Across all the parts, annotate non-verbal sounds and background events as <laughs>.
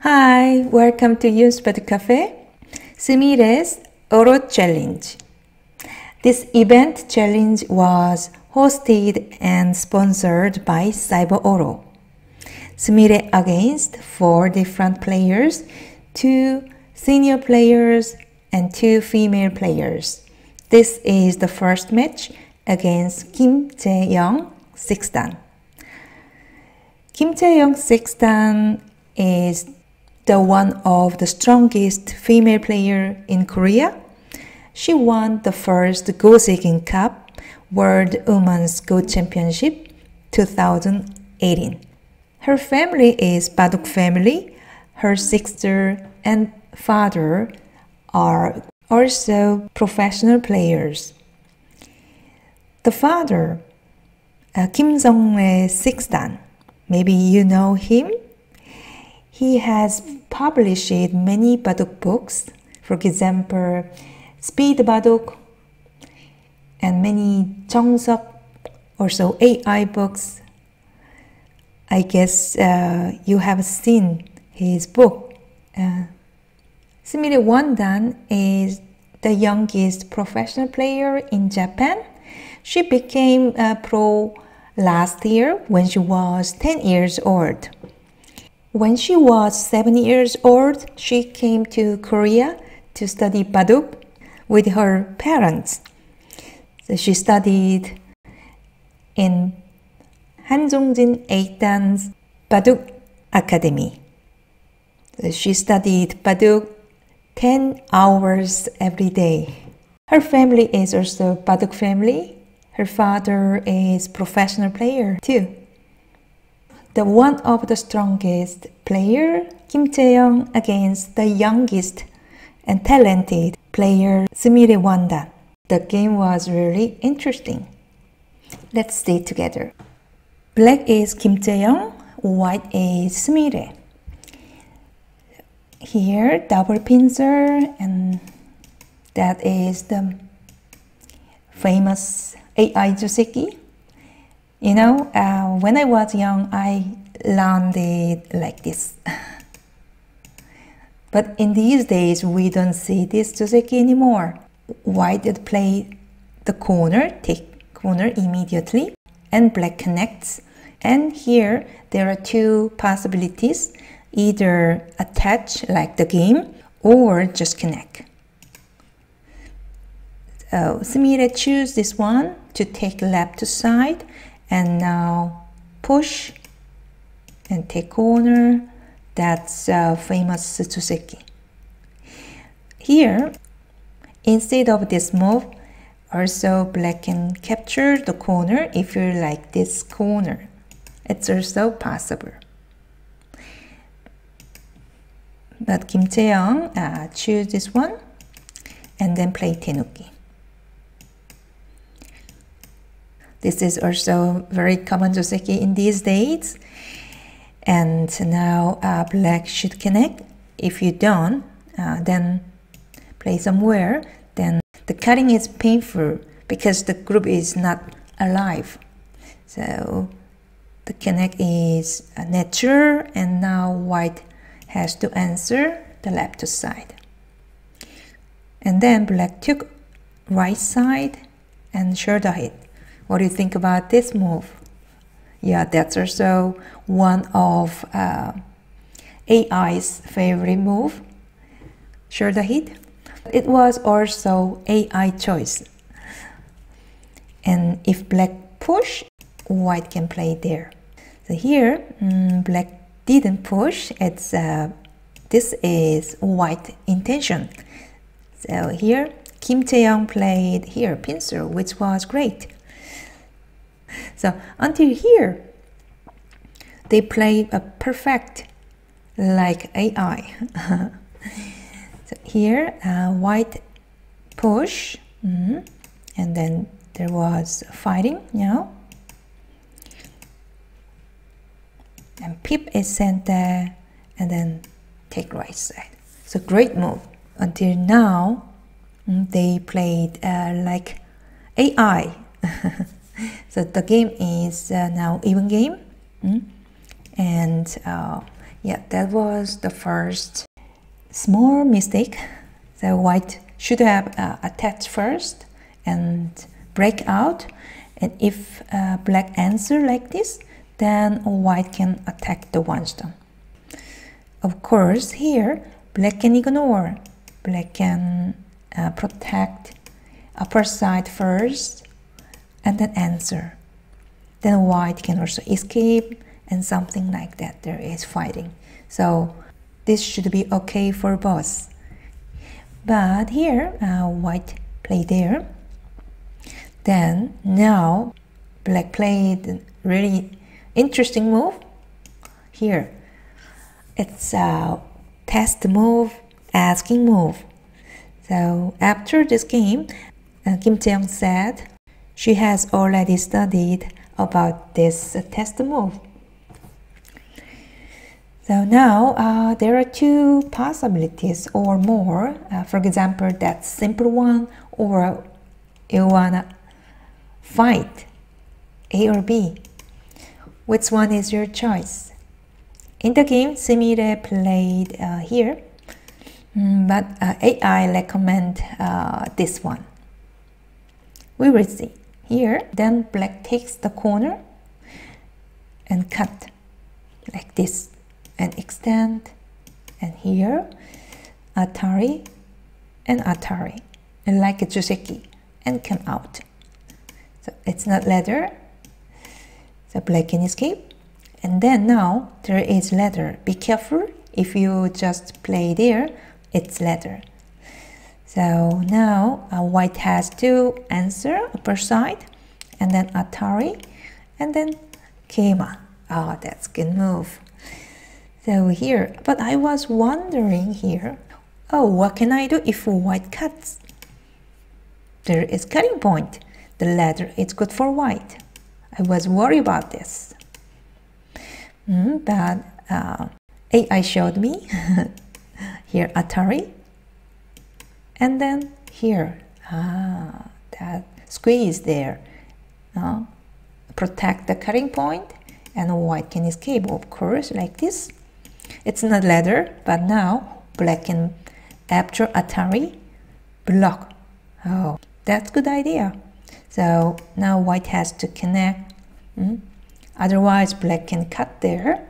Hi, welcome to Yoon's Baduk Cafe, Sumire's Oro Challenge. This event challenge was hosted and sponsored by Cyber Oro. Sumire against four different players, two senior players and two female players. This is the first match against Kim Chae-young, 6 dan. Kim Chae-young, 6 dan is the one of the strongest female player in Korea. She won the first Go Seigen Cup World Women's Go Championship 2018. Her family is Baduk family. Her sister and father are also professional players. The father, uh, Kim Jong-rae Sixdan, maybe you know him. He has published many Baduk books, for example, Speed Baduk, and many Jongseok, also AI books. I guess uh, you have seen his book. Uh, Sumire Wondan is the youngest professional player in Japan. She became a pro last year when she was 10 years old. When she was 7 years old, she came to Korea to study Baduk with her parents. So she studied in Hanjongjin Eitan's Baduk Academy. So she studied Baduk 10 hours every day. Her family is also Baduk family. Her father is professional player too. The one of the strongest player, Kim Chae-young, against the youngest and talented player, Sumire Wanda. The game was really interesting. Let's stay together. Black is Kim Chae-young, white is Sumire here double pincer and that is the famous AI Joseki. You know, uh, when I was young, I it like this. <laughs> but in these days, we don't see this Joseki anymore. White did play the corner, take corner immediately, and black connects. And here, there are two possibilities either attach like the game or just connect. So Sumire choose this one to take left to side and now push and take corner. That's uh, famous Joseki. Here, instead of this move, also black can capture the corner if you like this corner. It's also possible. But Kim Chae-young uh, choose this one and then play Tenuki. This is also very common Joseki in these days. And now uh, black should connect. If you don't, uh, then play somewhere. Then the cutting is painful because the group is not alive. So the connect is a natural and now white has to answer the left side. And then black took right side and shoulder hit. What do you think about this move? Yeah, that's also one of uh, AI's favorite move, shoulder hit. It was also AI choice. And if black push, white can play there. So here, mm, black didn't push, it's uh, this is white intention. So here, Kim Chae-young played here pincer, which was great. So until here, they played a perfect like AI. <laughs> so here, uh, white push, mm -hmm. and then there was fighting, you know. and peep is center and then take right side. So great move. Until now, mm, they played uh, like AI. <laughs> <laughs> so the game is uh, now even game. Mm? And uh, Yeah, that was the first small mistake. The white should have uh, attached first and break out. And if uh, black answer like this, then white can attack the one stone. Of course, here black can ignore. Black can uh, protect upper side first and then answer. Then white can also escape and something like that. There is fighting. So this should be okay for both. But here, uh, white play there. Then now black played really interesting move. Here, it's a test move, asking move. So after this game, uh, Kim Chae-young said she has already studied about this test move. So now uh, there are two possibilities or more. Uh, for example, that simple one or you wanna fight A or B. Which one is your choice? In the game, Sumire played uh, here, mm, but uh, AI recommend uh, this one. We will see. Here, then black takes the corner and cut like this and extend and here Atari and Atari and like a Joseki and come out. So it's not ladder. So black can escape. And then now there is ladder. Be careful if you just play there, it's ladder. So now uh, white has to answer upper side and then Atari and then Keima. Oh, that's good move. So here, but I was wondering here, oh, what can I do if white cuts? There is cutting point. The ladder is good for white. I was worried about this. Mm, but uh, AI showed me <laughs> here Atari and then here ah, that squeeze there. Uh, protect the cutting point and white can escape of course like this. It's not ladder but now black can after Atari block. Oh that's good idea. So now white has to connect mm? otherwise black can cut there.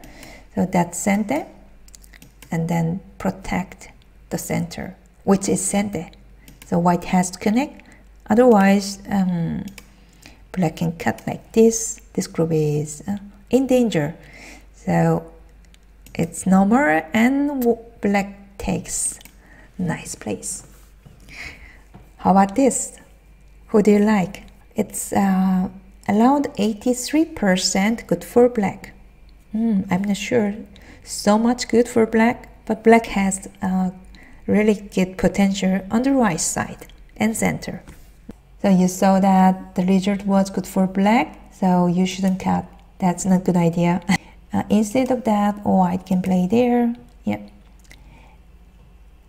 So that's center. And then protect the center which is center so white has to connect. Otherwise um, black can cut like this this group is uh, in danger. So it's normal and black takes nice place. How about this? Who do you like? It's uh, allowed 83% good for black. Mm, I'm not sure. So much good for black, but black has uh, really good potential on the right side and center. So you saw that the result was good for black, so you shouldn't cut. That's not a good idea. <laughs> Uh, instead of that, white can play there. Yep.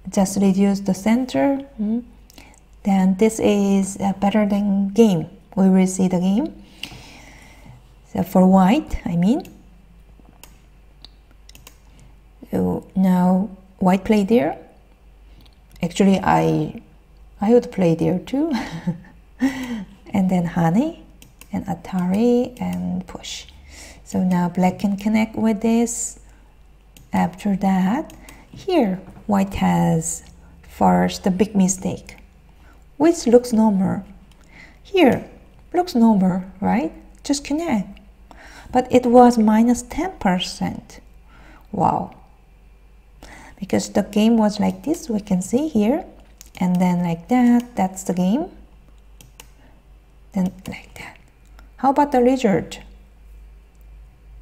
Just reduce the center. Mm. Then this is uh, better than game. We will see the game. So for white, I mean. So now white play there. Actually, I I would play there too. <laughs> and then hane and Atari and push. So now black can connect with this. After that, here white has first the big mistake, which looks normal. Here looks normal, right? Just connect but it was minus 10%. Wow. Because the game was like this, we can see here, and then like that, that's the game. Then like that. How about the lizard?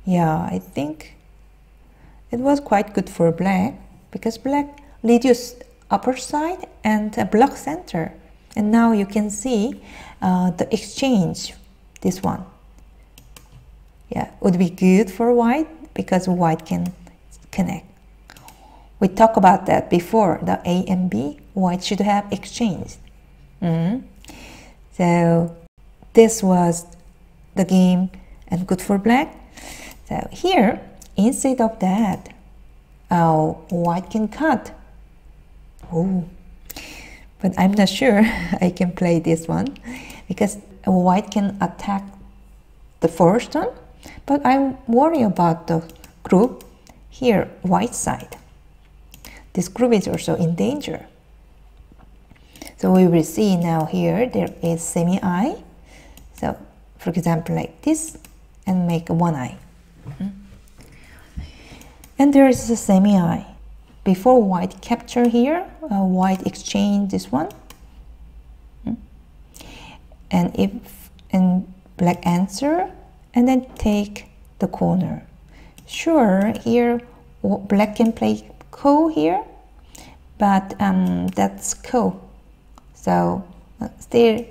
Yeah, I think it was quite good for black because black reduced upper side and a block center. And now you can see uh, the exchange, this one yeah, would be good for white because white can connect. We talked about that before, the A and B, white should have exchanged. Mm -hmm. So this was the game and good for black. So here, instead of that, uh, white can cut. Oh, but I'm not sure <laughs> I can play this one because white can attack the first one, but I'm worried about the group here, white side. This group is also in danger. So we will see now here there is semi-eye. So for example like this and make one eye. Mm-hmm. And there is a semi-eye. Before white capture here, uh, white exchange this one. Mm-hmm. And if and black answer and then take the corner. Sure, here black can play ko here, but um, that's ko. So uh, still,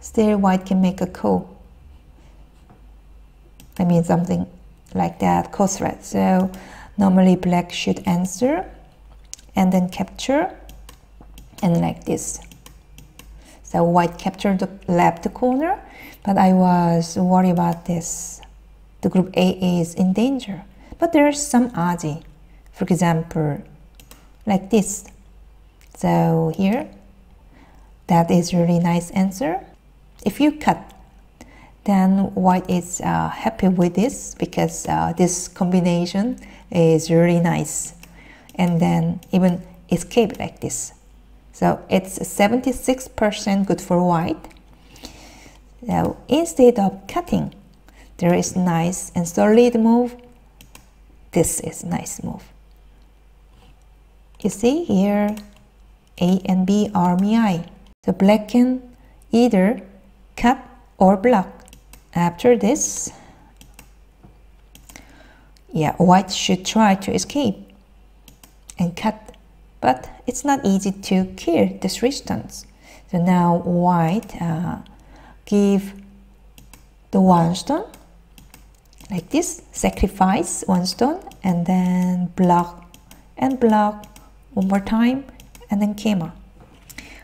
still white can make a ko. I mean something like that, ko thread. So normally black should answer and then capture and like this. So white captured the left corner, but I was worried about this. The group A is in danger, but there's some oddity. For example, like this. So here, that is really nice answer. If you cut then white is uh, happy with this? Because uh, this combination is really nice. And then even escape like this. So it's 76% good for white. Now instead of cutting there is nice and solid move. This is nice move you see here A and B are miai so black can either cut or block after this, yeah, white should try to escape and cut, but it's not easy to kill this resistance. So now white uh, give the one stone like this, sacrifice one stone and then block and block one more time and then keima.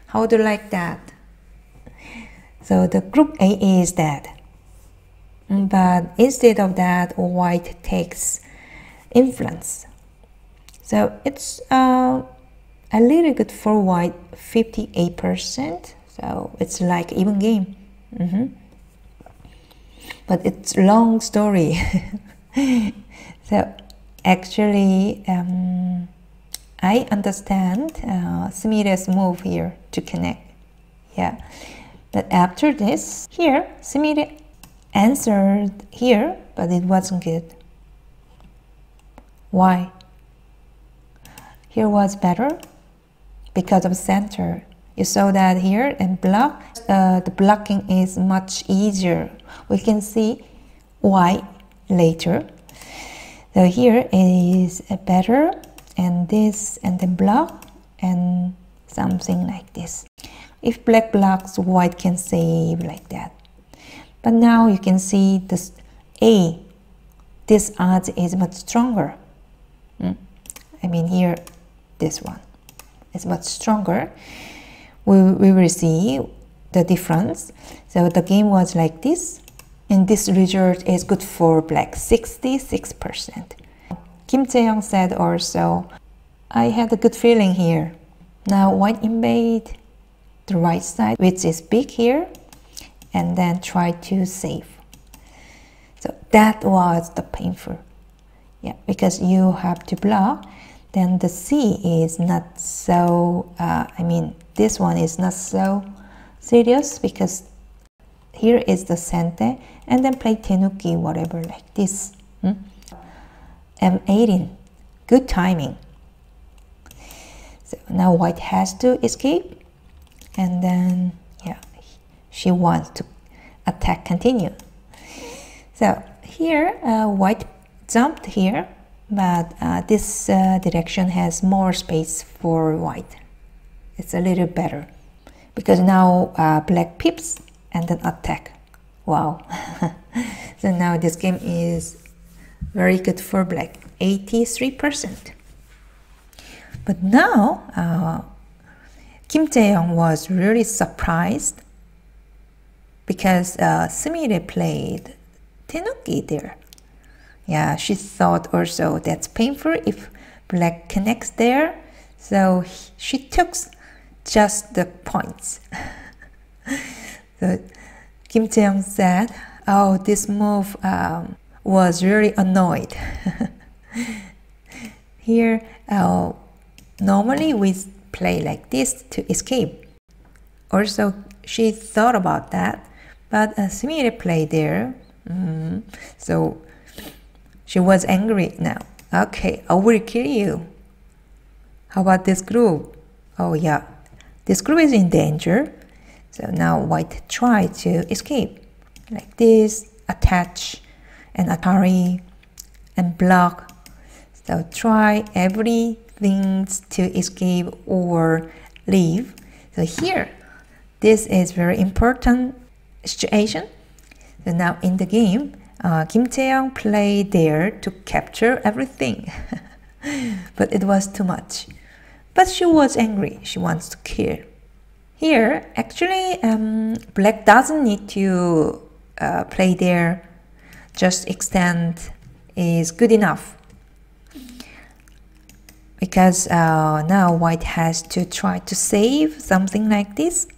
How do you like that? So the group A is dead. but instead of that white takes influence so it's uh, a little good for white 58% so it's like even game mm -hmm. but it's long story <laughs> so actually um, I understand uh, move here to connect yeah but after this here Sumire answered here, but it wasn't good. Why? Here was better because of center. You saw that here and block, uh, the blocking is much easier. We can see why later. So here is a better and this and then block and something like this. If black blocks, white can save like that. But now you can see this A, this odds is much stronger. Mm. I mean here, this one is much stronger. We, we will see the difference. So the game was like this, and this result is good for black, 66%. Kim Chae-young said also, I had a good feeling here. Now white invade the right side, which is big here, and then try to save. So that was the painful. Yeah, because you have to block, then the C is not so, uh, I mean, this one is not so serious because here is the sente and then play tenuki, whatever, like this. Hmm? M18, good timing. So now white has to escape and then yeah she wants to attack continue. So here uh, white jumped here, but uh, this uh, direction has more space for white. It's a little better because now uh, black peeps and then attack. Wow. <laughs> so now this game is very good for black, 83%. But now uh, Kim Chae-young was really surprised because uh, Sumire played tenuki there. Yeah, she thought also that's painful if black connects there. So she took just the points. <laughs> so Kim Chae-young said, oh, this move um, was really annoyed. <laughs> Here, uh, normally we play like this to escape. Also, she thought about that, but uh, Sumire played there. Mm, so she was angry now. Okay, I will kill you. How about this group? Oh yeah, this group is in danger. So now white try to escape. Like this, attach and Atari and block. So try everything to escape or leave. So here, this is very important situation. So now in the game, uh, Kim Chae-young played there to capture everything. <laughs> but it was too much. But she was angry. She wants to kill. Here, actually, um, black doesn't need to uh, play there. Just extend is good enough. Because uh, now white has to try to save something like this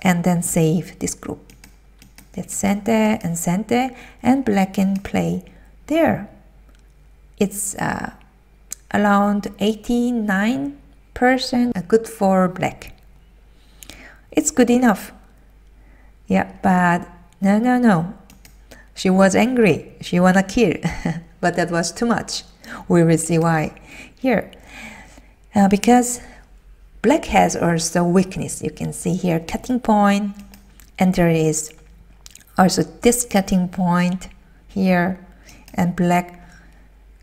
and then save this group. That's center and center and black can play there. It's uh, around 89% good for black. It's good enough. Yeah, but no, no, no. She was angry. She wanna kill, <laughs> but that was too much. We will see why here. Uh, because black has also weakness. You can see here cutting point, and there is also this cutting point here, and black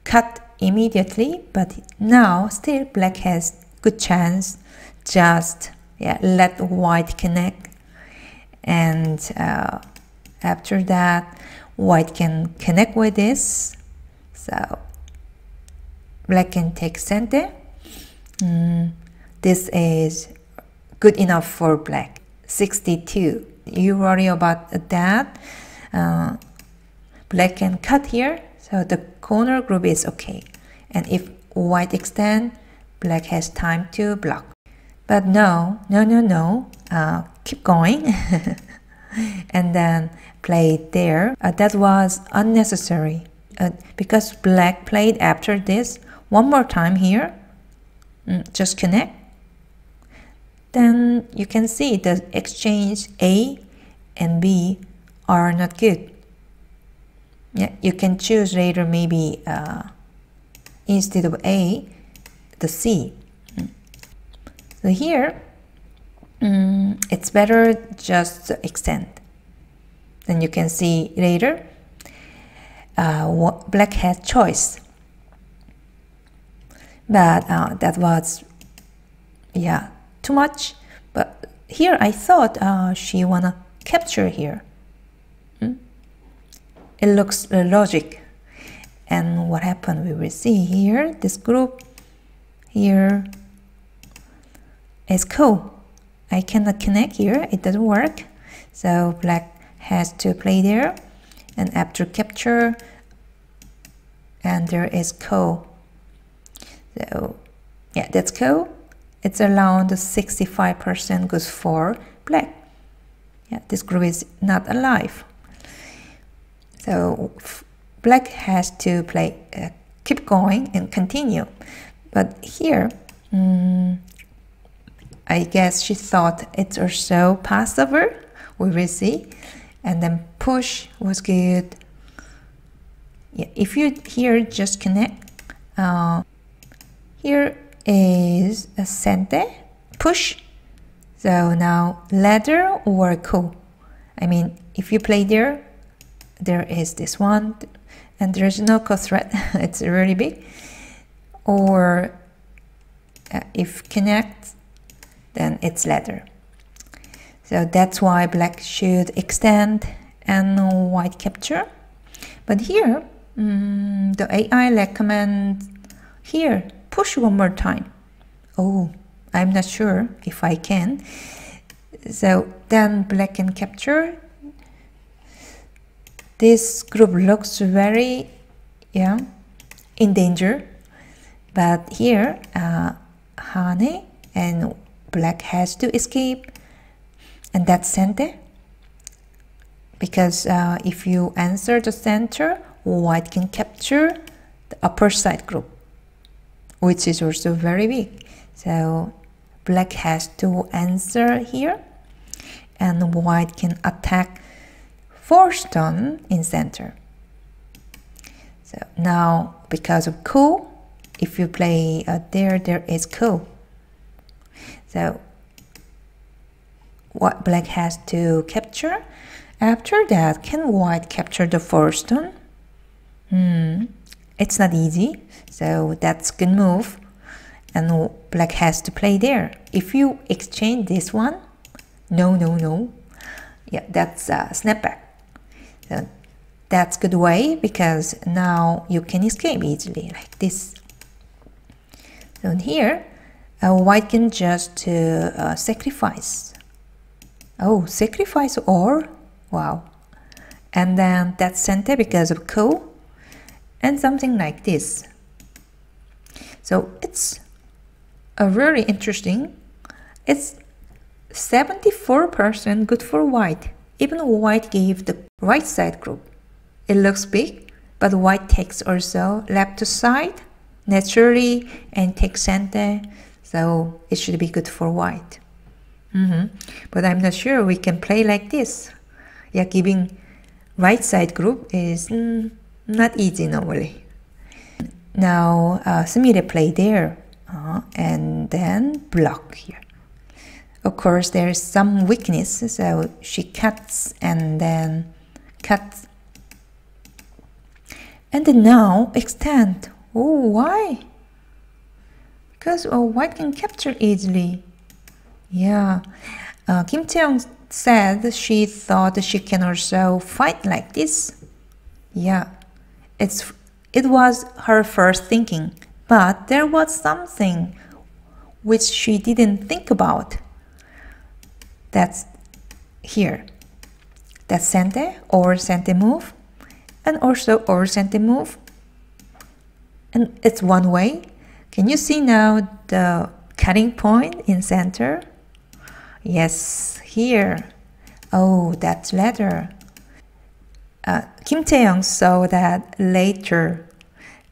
cut immediately. But now still black has good chance. Just yeah, let white connect, and uh, after that white can connect with this. So black can take center. Mm, this is good enough for black. 62 you worry about that. Uh, black can cut here so the corner group is okay. And if white extend black has time to block. But no no no no. Uh, keep going. <laughs> And then played there. Uh, that was unnecessary uh, because black played after this one more time here. Mm, just connect. Then you can see the exchange A and B are not good. Yeah, you can choose later maybe uh, instead of A, the C. Mm. So here Mm, it's better just extend. Then you can see later uh, black had choice. But uh, that was, yeah, too much. But here I thought uh, she wanna capture here. Hmm? It looks uh, logic. And what happened, we will see here, this group here is cool. I cannot connect here, it doesn't work. So black has to play there and after capture and there is ko. So yeah, that's ko. It's around 65% goes for black. Yeah, this group is not alive. So black has to play, uh, keep going and continue. But here, um, I guess she thought it's also Passover. We will see. And then push was good. Yeah, if you here just connect, uh, here is a center push. So now ladder or ko. I mean, if you play there, there is this one, and there's no ko threat. <laughs> it's really big. Or uh, if connect then it's ladder. So that's why black should extend and white capture. But here, um, the AI recommends here, push one more time. Oh, I'm not sure if I can. So then black can capture. This group looks very, yeah, in danger But here, uh, Hane and black has to escape, and that's center. Because uh, if you answer the center, white can capture the upper side group, which is also very big. So black has to answer here, and white can attack four stone in center. So now, because of ko, if you play uh, there, there is ko. So what black has to capture. After that, can white capture the first stone? Hmm, it's not easy. So that's good move. And black has to play there. If you exchange this one, no, no, no. Yeah, that's a snapback. So that's good way because now you can escape easily like this. So here, uh, white can just uh, uh, sacrifice. Oh, sacrifice or wow. And then that's center because of ko and something like this. So it's a really interesting. It's 74% good for white. Even white gave the right side group. It looks big, but white takes also left to side naturally and takes center, so it should be good for white. Mm -hmm. But I'm not sure we can play like this. Yeah, giving right side group is mm, not easy normally. Now, uh, Sumire play there uh, and then block here. Of course, there is some weakness, so she cuts and then cuts. And now extend. Oh, why? Because oh, white can capture easily. Yeah. Uh, Kim Chae-young said she thought she can also fight like this. Yeah. It's it was her first thinking, but there was something which she didn't think about that's here. That's sente or sente move and also or sente move. And it's one way. Can you see now the cutting point in center? Yes, here. Oh, that letter. Uh, Kim Chae-young saw that later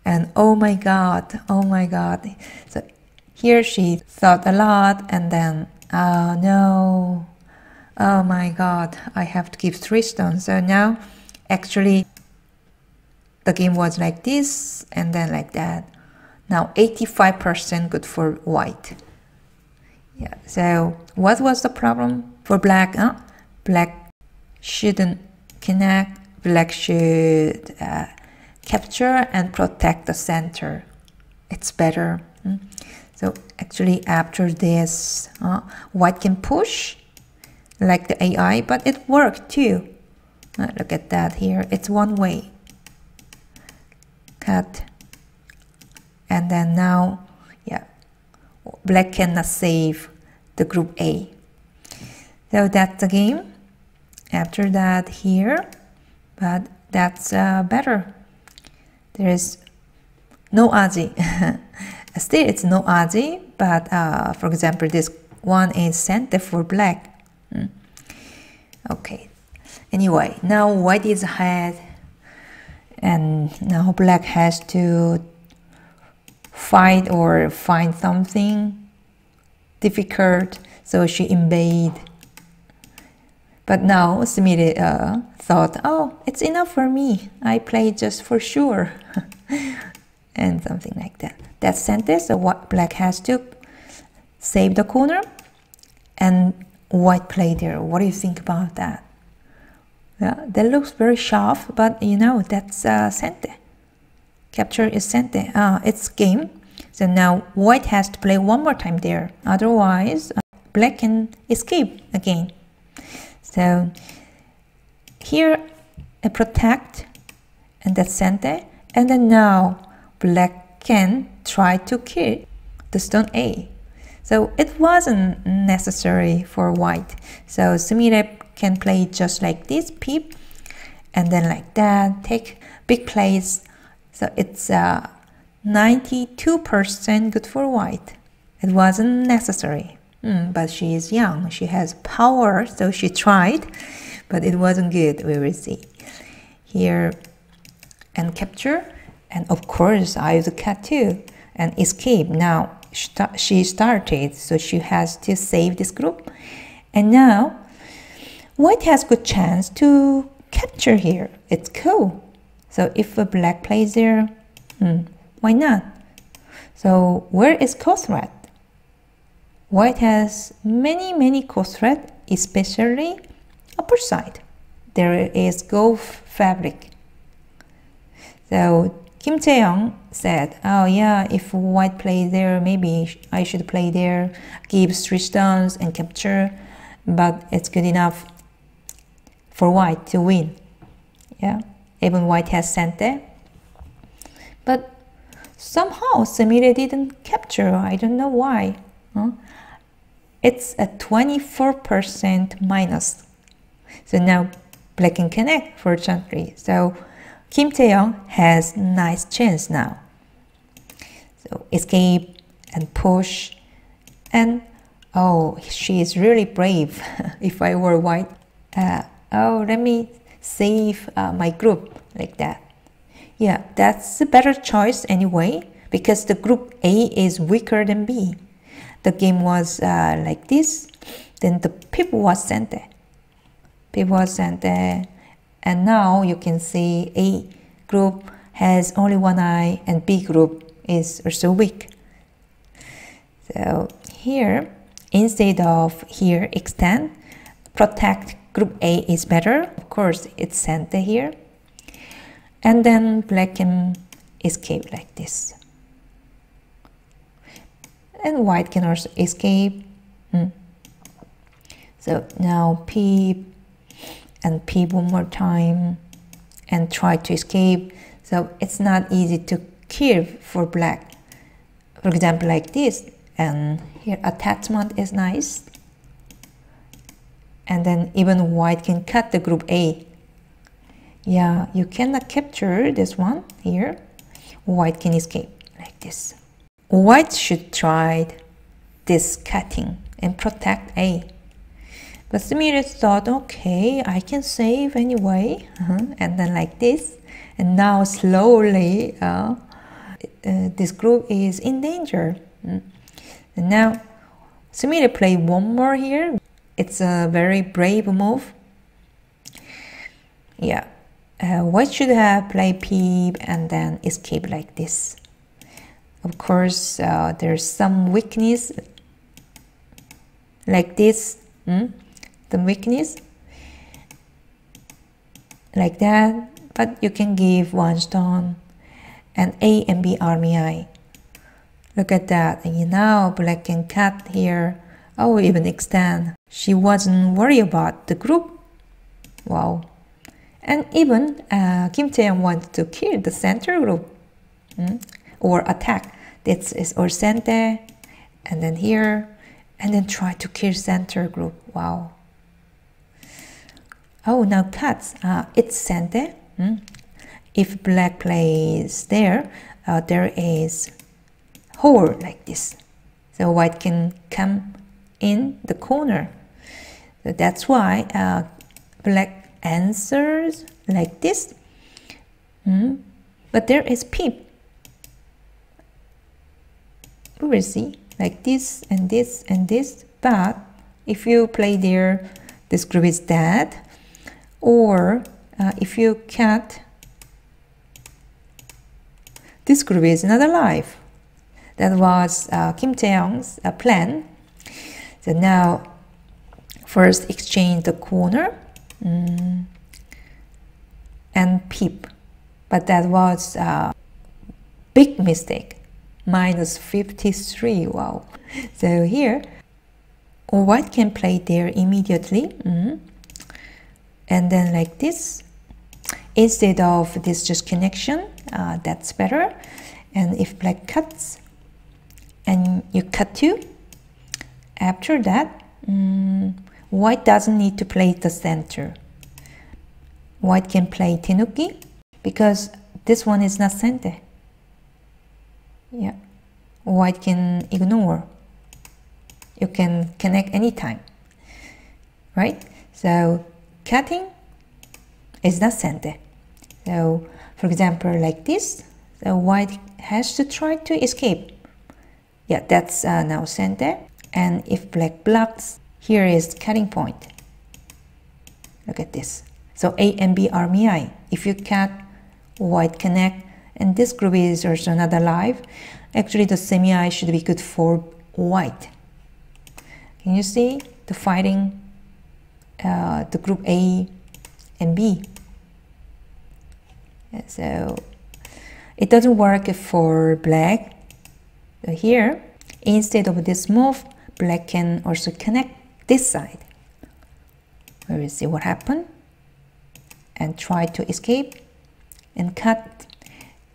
and oh my god, oh my god. So here she thought a lot and then, oh no, oh my god, I have to give three stones. So now actually the game was like this and then like that. Now 85% good for white. Yeah, so what was the problem for black? Huh? Black shouldn't connect, black should uh, capture and protect the center. It's better. Hmm? So actually after this, uh, white can push like the AI, but it worked too. Uh, look at that here. It's one way. Cut. And then now, black cannot save the group A. So that's the game. After that here, but that's uh, better. There is no Aji. <laughs> Still, it's no Aji, but uh, for example, this one is center for black. Mm. Okay. Anyway, now white is ahead and now black has to fight or find something difficult so she invade but now Sumire uh, thought oh it's enough for me I play just for sure <laughs> and something like that that sentence so what black has to save the corner and white play there. What do you think about that? Yeah, that looks very sharp, but you know, that's uh, sente. Capture is sente. Uh, it's game. So now white has to play one more time there. Otherwise, uh, black can escape again. So here, a protect, and that's sente. And then now black can try to kill the stone A. So it wasn't necessary for white. So Sumire can play just like this, peep, and then like that, take big plays. So it's uh, 92% good for white. It wasn't necessary. Mm, but she is young. She has power, so she tried, but it wasn't good. We will see. Here, and capture, and of course, I use a cat too, and escape. Now, she started, so she has to save this group. And now, white has good chance to capture here. It's cool. So if a black plays there, hmm, why not? So where is ko threat? White has many, many ko threat, especially upper side. There is Gulf fabric. So Kim Chae-young said, oh yeah, if white plays there, maybe I should play there, give three stones and capture, but it's good enough for white to win. Yeah, even white has sent there. But somehow Sumire didn't capture, I don't know why. Huh? It's a 24% minus. So now black can connect, for fortunately. So Kim Chae-young has nice chance now. So escape and push and oh, she is really brave. <laughs> if I were white, uh, oh, let me save uh, my group like that. Yeah, that's a better choice anyway because the group A is weaker than B. The game was uh, like this, then the people was sent there. People was sent there and now you can see A group has only one eye and B group is also weak. So here, instead of here extend, protect group A is better. Of course, it's center here. And then black can escape like this. And white can also escape. Hmm. So now P and P one more time and try to escape. So it's not easy to kill for black. For example, like this. And here attachment is nice. And then even white can cut the group A. Yeah, you cannot capture this one here. White can escape like this. White should try this cutting and protect A. But Sumire thought, okay, I can save anyway. Uh -huh. And then like this. And now slowly, uh, uh, this group is in danger. Mm. And now Sumire play one more here. It's a very brave move. Yeah. Uh, what should have play peep and then escape like this? Of course, uh, there's some weakness like this. Mm? the weakness like that but you can give one stone and A and B army eye look at that and now black can cut here oh even extend she wasn't worried about the group wow and even uh, Kim Chae-young wanted to kill the center group mm? or attack this is or center and then here and then try to kill center group wow Oh, now cuts. Uh, it's center. Mm. If black plays there, uh, there is hole like this. So white can come in the corner. So that's why uh, black answers like this. Mm. But there is peep. We will see like this and this and this. But if you play there, this group is dead or uh, if you cut this group is not alive. That was uh, Kim Chae-young's uh, plan. So now, first exchange the corner mm, and peep. But that was a big mistake. Minus 53, wow. So here, white can play there immediately. Mm and then like this instead of this just connection uh, that's better and if black cuts and you cut two after that um, white doesn't need to play the center white can play tenuki because this one is not center Yeah, white can ignore. You can connect anytime, right? So cutting is not sente. So for example, like this, the white has to try to escape. Yeah, that's uh, now sente. And if black blocks, here is cutting point. Look at this. So A and B are miai. If you cut, white connect, and this group is also not alive. Actually, the semeai should be good for white. Can you see the fighting uh, the group A and B? So it doesn't work for black. Here, instead of this move, black can also connect this side. We will see what happened. And try to escape and cut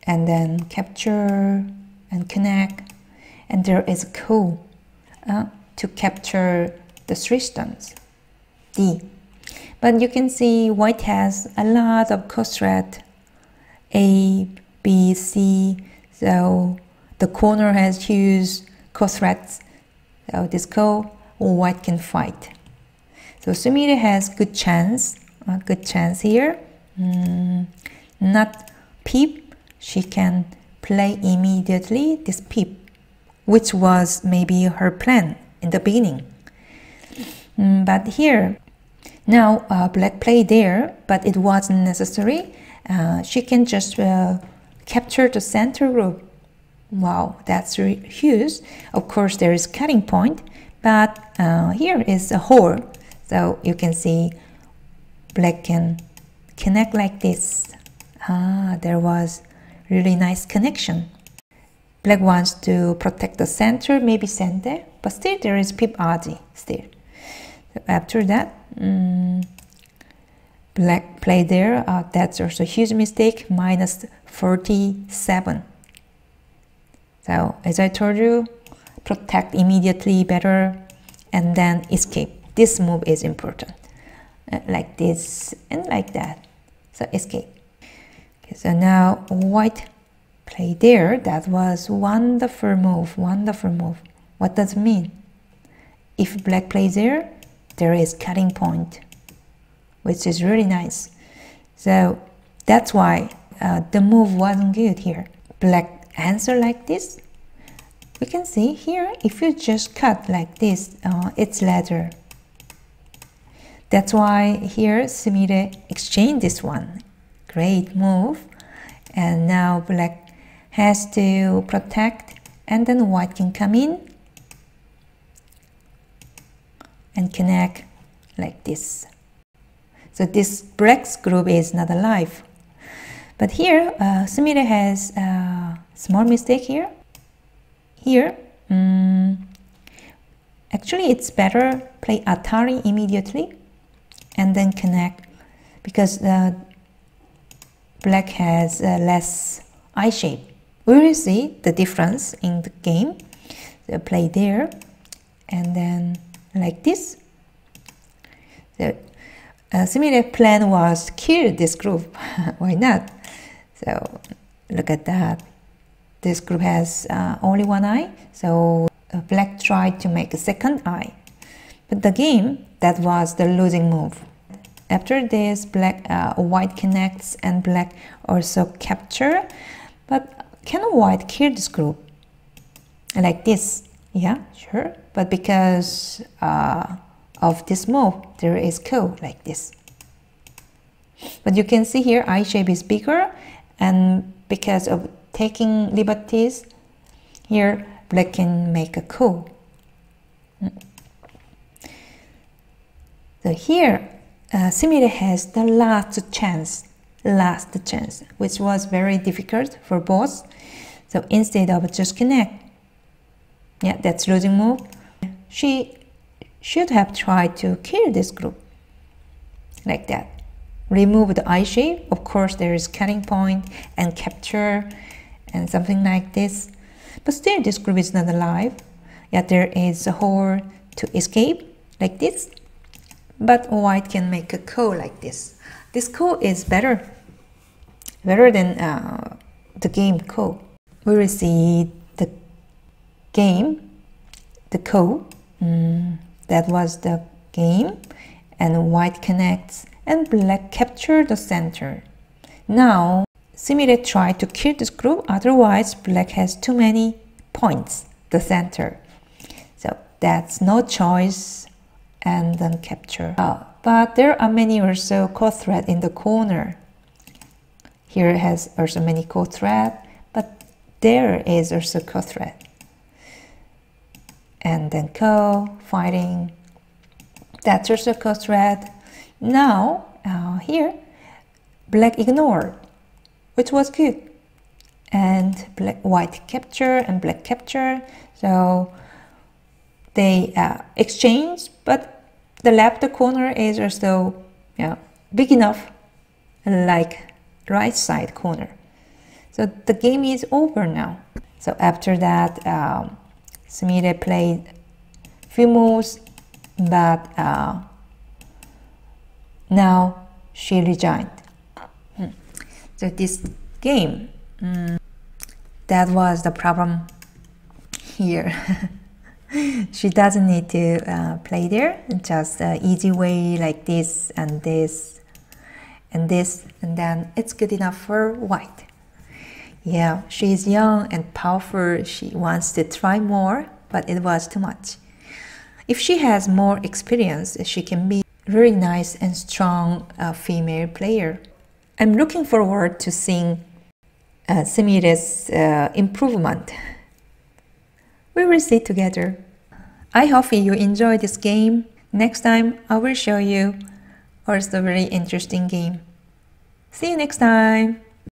and then capture and connect. And there is a ko uh, to capture the three stones. D. But you can see white has a lot of threat. A, B, C. So the corner has huge threats. So this ko white can fight so Sumire has good chance a good chance here mm, not peep she can play immediately this peep, which was maybe her plan in the beginning. Mm, but here, now uh, black play there, but it wasn't necessary. Uh, she can just uh, capture the center group. Wow, that's huge. Of course, there is cutting point, but uh, here is a hole. So you can see black can connect like this. Ah, there was really nice connection. Black wants to protect the center, maybe center, but still there is peep aji still. So after that, um, black play there, uh, that's also a huge mistake, minus 47. So as I told you, protect immediately better and then escape. This move is important, uh, like this and like that. So escape. Okay, so now white play there. That was wonderful move, wonderful move. What does it mean? If black plays there, there is cutting point, which is really nice. So that's why uh, the move wasn't good here. Black answer like this. We can see here, if you just cut like this, uh, it's ladder. That's why here Sumire exchanged this one. Great move. And now black has to protect and then white can come in and connect like this. So this black's group is not alive. But here uh, Sumire has a small mistake here here um, actually it's better play Atari immediately and then connect because the black has uh, less eye shape. We will see the difference in the game. So play there and then like this. So a similar plan was kill this group. <laughs> Why not? So look at that. This group has uh, only one eye, so black tried to make a second eye. But the game, that was the losing move. After this, black, uh, white connects and black also capture. But can white kill this group? Like this, yeah, sure. But because uh, of this move, there is ko like this. But you can see here, eye shape is bigger, and because of taking liberties, here black can make a ko. So here, uh, Sumire has the last chance, last chance, which was very difficult for both. So instead of just connect, yeah, that's losing move. She should have tried to kill this group, like that. Remove the eye shape. Of course, there is cutting point and capture and something like this. But still, this group is not alive. Yet there is a hole to escape, like this but white can make a ko like this. This ko is better, better than uh, the game ko. We will see the game, the ko. Mm, that was the game. And white connects and black capture the center. Now, Sumire tried to kill this group, otherwise black has too many points, the center. So that's no choice and then capture. Oh, but there are many also ko threat in the corner. Here has also many ko threat, but there is also ko threat. And then ko fighting. That's also ko threat. Now uh, here, black ignored, which was good, and black white capture and black capture. So they uh, exchange, but the left corner is also yeah, big enough, like right side corner. So the game is over now. So after that, um, Sumire played few moves, but uh, now she resigned. So this game, mm, that was the problem here. <laughs> she doesn't need to uh, play there, just uh, easy way like this and this and this, and then it's good enough for white. Yeah, she's young and powerful. She wants to try more, but it was too much. If she has more experience, she can be very nice and strong uh, female player. I'm looking forward to seeing uh, Sumire's uh, improvement. We will see together. I hope you enjoy this game. Next time I will show you also a very interesting game. See you next time!